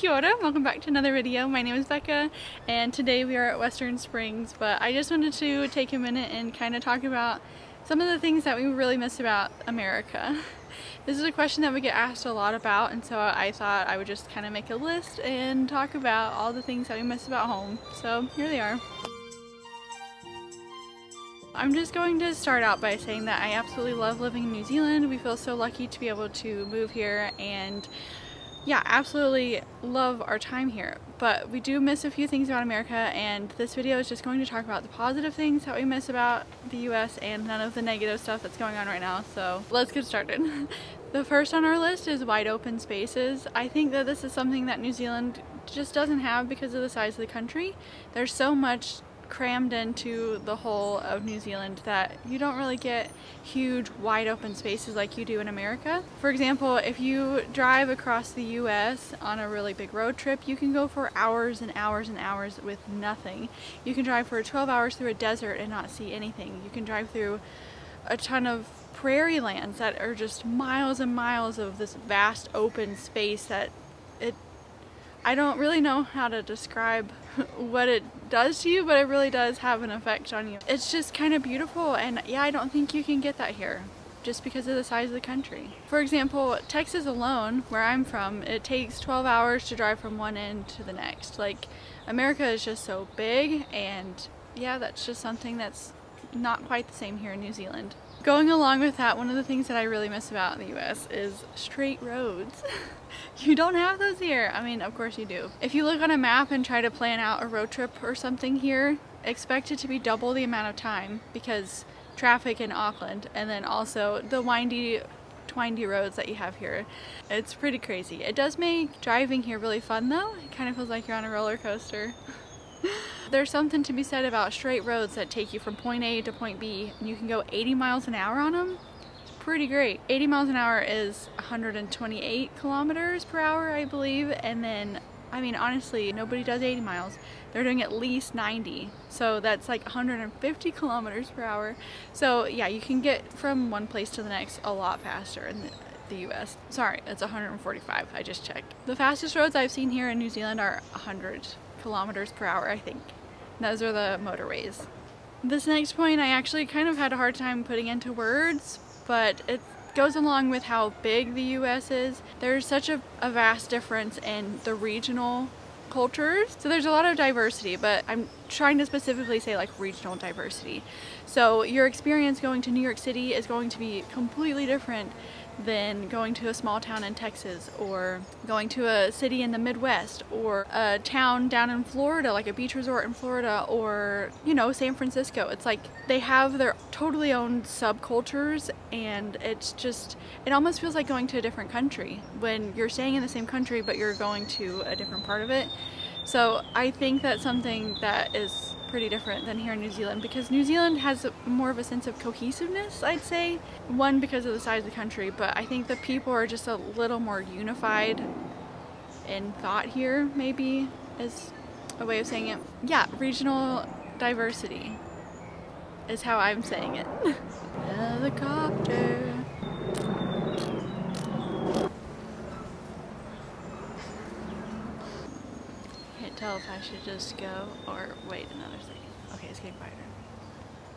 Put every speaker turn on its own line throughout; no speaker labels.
Kia ora, welcome back to another video. My name is Becca and today we are at Western Springs but I just wanted to take a minute and kind of talk about some of the things that we really miss about America. This is a question that we get asked a lot about and so I thought I would just kind of make a list and talk about all the things that we miss about home. So here they are. I'm just going to start out by saying that I absolutely love living in New Zealand. We feel so lucky to be able to move here and yeah, absolutely love our time here. But we do miss a few things about America and this video is just going to talk about the positive things that we miss about the US and none of the negative stuff that's going on right now. So let's get started. the first on our list is wide open spaces. I think that this is something that New Zealand just doesn't have because of the size of the country. There's so much crammed into the whole of New Zealand that you don't really get huge wide open spaces like you do in America. For example, if you drive across the US on a really big road trip, you can go for hours and hours and hours with nothing. You can drive for 12 hours through a desert and not see anything. You can drive through a ton of prairie lands that are just miles and miles of this vast open space that it I don't really know how to describe what it does to you, but it really does have an effect on you. It's just kind of beautiful and yeah, I don't think you can get that here just because of the size of the country. For example, Texas alone, where I'm from, it takes 12 hours to drive from one end to the next. Like, America is just so big and yeah, that's just something that's not quite the same here in New Zealand. Going along with that, one of the things that I really miss about the US is straight roads. you don't have those here. I mean, of course you do. If you look on a map and try to plan out a road trip or something here, expect it to be double the amount of time because traffic in Auckland and then also the windy twindy roads that you have here. It's pretty crazy. It does make driving here really fun though. It kind of feels like you're on a roller coaster. There's something to be said about straight roads that take you from point A to point B and you can go 80 miles an hour on them. It's pretty great. 80 miles an hour is 128 kilometers per hour, I believe. And then, I mean, honestly, nobody does 80 miles. They're doing at least 90. So that's like 150 kilometers per hour. So yeah, you can get from one place to the next a lot faster in the, the US. Sorry, it's 145, I just checked. The fastest roads I've seen here in New Zealand are 100 kilometers per hour, I think. Those are the motorways. This next point I actually kind of had a hard time putting into words, but it goes along with how big the US is. There's such a, a vast difference in the regional cultures. So there's a lot of diversity, but I'm trying to specifically say like regional diversity. So your experience going to New York City is going to be completely different than going to a small town in Texas or going to a city in the Midwest or a town down in Florida, like a beach resort in Florida or, you know, San Francisco. It's like they have their totally own subcultures and it's just, it almost feels like going to a different country when you're staying in the same country but you're going to a different part of it. So I think that's something that is pretty different than here in New Zealand because New Zealand has more of a sense of cohesiveness, I'd say. One, because of the size of the country, but I think the people are just a little more unified in thought here, maybe, is a way of saying it. Yeah, regional diversity is how I'm saying it. Helicopter. Tell if I should just go or wait another second. Okay, it's getting quieter.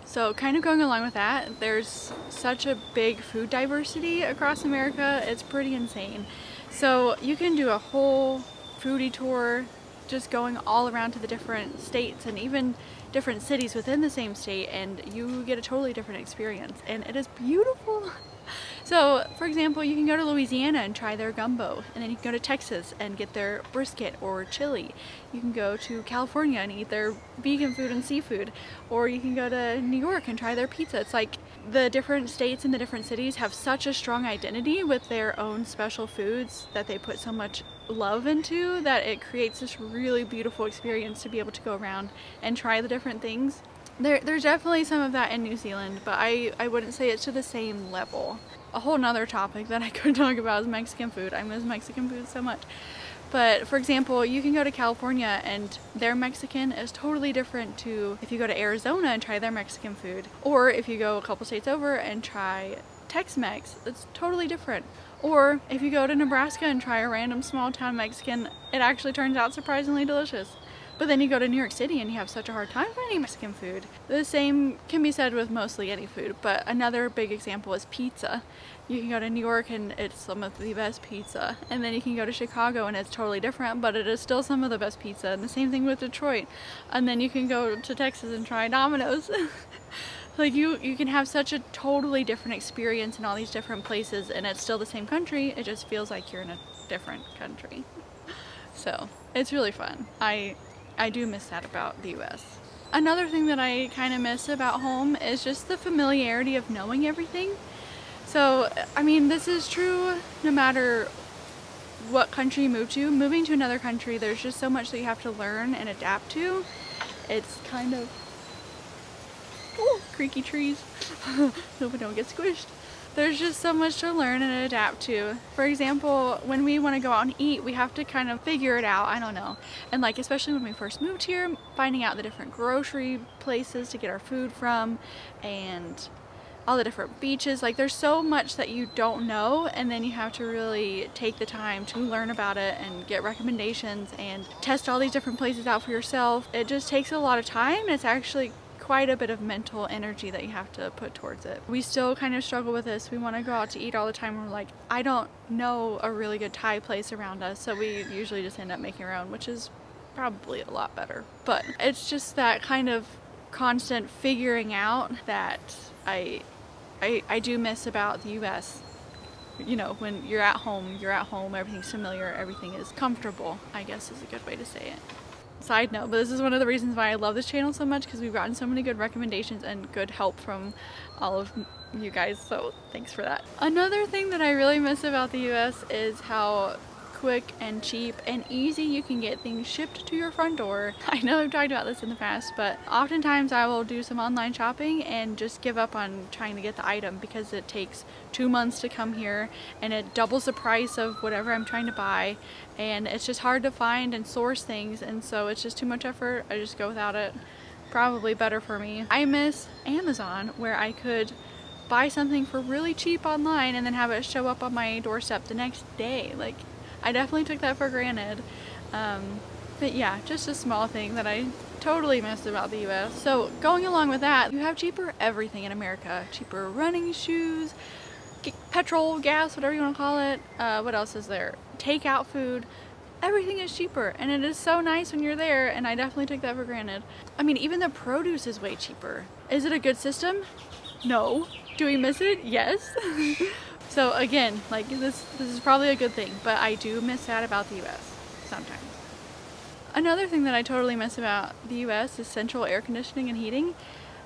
So kind of going along with that, there's such a big food diversity across America, it's pretty insane. So you can do a whole foodie tour just going all around to the different states and even different cities within the same state and you get a totally different experience and it is beautiful. So, for example, you can go to Louisiana and try their gumbo, and then you can go to Texas and get their brisket or chili. You can go to California and eat their vegan food and seafood, or you can go to New York and try their pizza. It's like the different states and the different cities have such a strong identity with their own special foods that they put so much love into that it creates this really beautiful experience to be able to go around and try the different things. There, there's definitely some of that in New Zealand, but I, I wouldn't say it's to the same level a whole nother topic that I could talk about is Mexican food. I miss Mexican food so much. But for example, you can go to California and their Mexican is totally different to if you go to Arizona and try their Mexican food. Or if you go a couple states over and try Tex-Mex, it's totally different. Or if you go to Nebraska and try a random small town Mexican, it actually turns out surprisingly delicious. But then you go to New York City and you have such a hard time finding Mexican food. The same can be said with mostly any food, but another big example is pizza. You can go to New York and it's some of the best pizza. And then you can go to Chicago and it's totally different, but it is still some of the best pizza. And the same thing with Detroit. And then you can go to Texas and try Domino's. like you you can have such a totally different experience in all these different places and it's still the same country it just feels like you're in a different country so it's really fun i I do miss that about the US. Another thing that I kind of miss about home is just the familiarity of knowing everything. So, I mean, this is true no matter what country you move to. Moving to another country, there's just so much that you have to learn and adapt to. It's kind of... Ooh, creaky trees. Hope I don't get squished there's just so much to learn and adapt to. For example, when we want to go out and eat, we have to kind of figure it out. I don't know. And like, especially when we first moved here, finding out the different grocery places to get our food from and all the different beaches. Like there's so much that you don't know and then you have to really take the time to learn about it and get recommendations and test all these different places out for yourself. It just takes a lot of time. It's actually quite a bit of mental energy that you have to put towards it. We still kind of struggle with this. We want to go out to eat all the time. We're like, I don't know a really good Thai place around us, so we usually just end up making our own, which is probably a lot better. But it's just that kind of constant figuring out that I, I, I do miss about the U.S. You know, when you're at home, you're at home, everything's familiar, everything is comfortable, I guess is a good way to say it side note, but this is one of the reasons why I love this channel so much because we've gotten so many good recommendations and good help from all of you guys, so thanks for that. Another thing that I really miss about the US is how quick and cheap and easy you can get things shipped to your front door. I know I've talked about this in the past, but oftentimes I will do some online shopping and just give up on trying to get the item because it takes two months to come here and it doubles the price of whatever I'm trying to buy and it's just hard to find and source things and so it's just too much effort. I just go without it. Probably better for me. I miss Amazon where I could buy something for really cheap online and then have it show up on my doorstep the next day. Like I definitely took that for granted. Um, but yeah, just a small thing that I totally missed about the US. So going along with that, you have cheaper everything in America. Cheaper running shoes, petrol, gas, whatever you want to call it. Uh, what else is there? Takeout food. Everything is cheaper and it is so nice when you're there and I definitely took that for granted. I mean, even the produce is way cheaper. Is it a good system? No. Do we miss it? Yes. So again, like this, this is probably a good thing, but I do miss that about the US sometimes. Another thing that I totally miss about the US is central air conditioning and heating.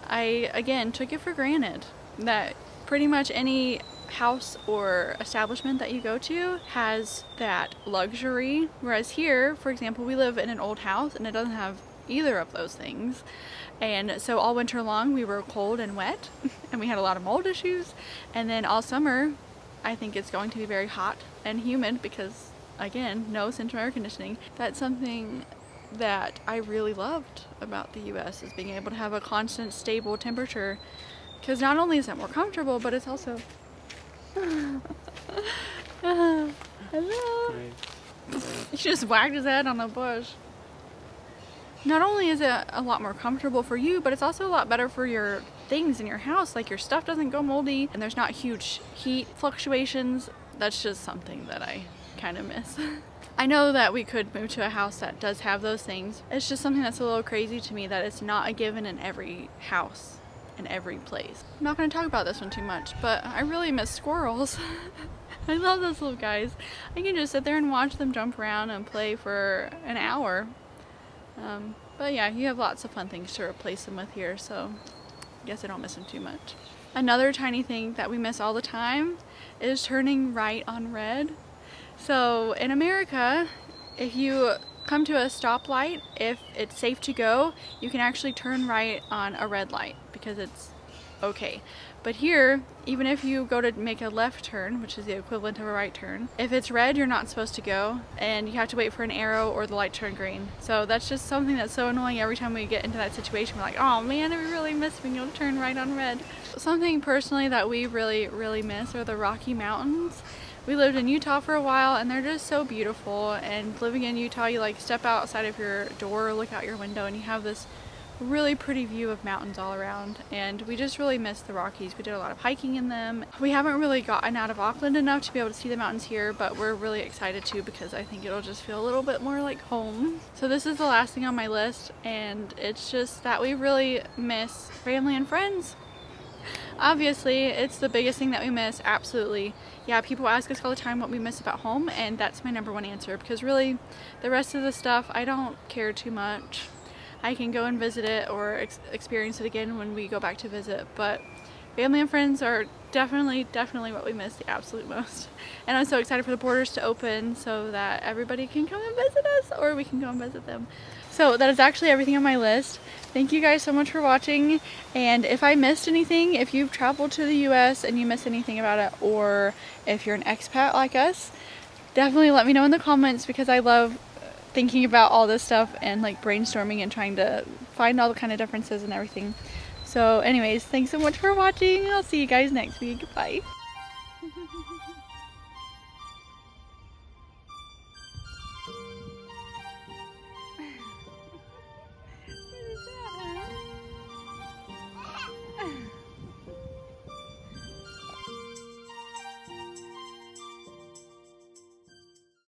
I, again, took it for granted that pretty much any house or establishment that you go to has that luxury. Whereas here, for example, we live in an old house and it doesn't have either of those things. And so all winter long we were cold and wet and we had a lot of mold issues. And then all summer I think it's going to be very hot and humid because, again, no central air conditioning. That's something that I really loved about the US is being able to have a constant stable temperature because not only is it more comfortable but it's also hello? He just whacked his head on a bush. Not only is it a lot more comfortable for you but it's also a lot better for your things in your house like your stuff doesn't go moldy and there's not huge heat fluctuations that's just something that I kind of miss. I know that we could move to a house that does have those things. It's just something that's a little crazy to me that it's not a given in every house in every place. I'm not going to talk about this one too much but I really miss squirrels. I love those little guys. I can just sit there and watch them jump around and play for an hour. Um, but yeah, you have lots of fun things to replace them with here, so guess I don't miss them too much. Another tiny thing that we miss all the time is turning right on red. So in America, if you come to a stoplight, if it's safe to go, you can actually turn right on a red light because it's okay. But here, even if you go to make a left turn, which is the equivalent of a right turn, if it's red, you're not supposed to go, and you have to wait for an arrow or the light turn green. So that's just something that's so annoying every time we get into that situation. We're like, oh man, we really miss able to turn right on red. Something personally that we really, really miss are the Rocky Mountains. we lived in Utah for a while and they're just so beautiful and living in Utah you like step outside of your door look out your window and you have this really pretty view of mountains all around and we just really miss the Rockies. We did a lot of hiking in them. We haven't really gotten out of Auckland enough to be able to see the mountains here but we're really excited to because I think it'll just feel a little bit more like home. So this is the last thing on my list and it's just that we really miss family and friends. Obviously, it's the biggest thing that we miss, absolutely. Yeah, people ask us all the time what we miss about home, and that's my number one answer because really, the rest of the stuff, I don't care too much. I can go and visit it or ex experience it again when we go back to visit. But family and friends are definitely, definitely what we miss the absolute most. And I'm so excited for the borders to open so that everybody can come and visit us or we can go and visit them. So that is actually everything on my list. Thank you guys so much for watching. And if I missed anything, if you've traveled to the US and you miss anything about it, or if you're an expat like us, definitely let me know in the comments because I love thinking about all this stuff and like brainstorming and trying to find all the kind of differences and everything. So anyways, thanks so much for watching. I'll see you guys next week. Bye.